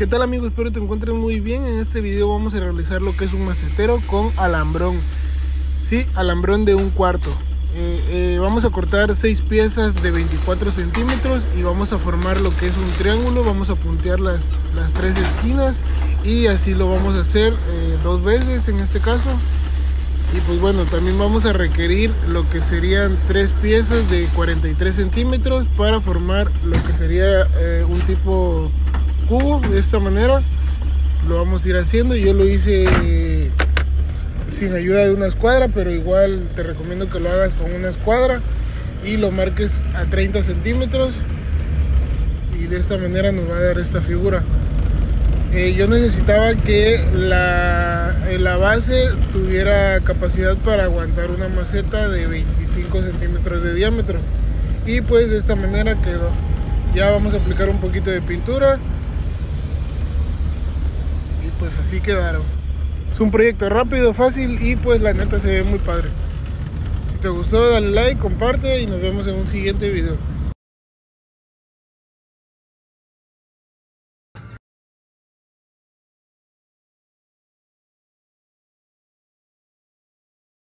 ¿Qué tal amigos? Espero te encuentren muy bien. En este video vamos a realizar lo que es un macetero con alambrón. Sí, alambrón de un cuarto. Eh, eh, vamos a cortar seis piezas de 24 centímetros y vamos a formar lo que es un triángulo. Vamos a puntear las, las tres esquinas y así lo vamos a hacer eh, dos veces en este caso. Y pues bueno, también vamos a requerir lo que serían tres piezas de 43 centímetros para formar lo que sería un tipo cubo de esta manera. Lo vamos a ir haciendo. Yo lo hice sin ayuda de una escuadra pero igual te recomiendo que lo hagas con una escuadra y lo marques a 30 centímetros y de esta manera nos va a dar esta figura. Eh, yo necesitaba que la, la base tuviera capacidad para aguantar una maceta de 25 centímetros de diámetro. Y pues de esta manera quedó. Ya vamos a aplicar un poquito de pintura pues así quedaron. Es un proyecto rápido, fácil y pues la neta se ve muy padre. Si te gustó dale like, comparte y nos vemos en un siguiente video.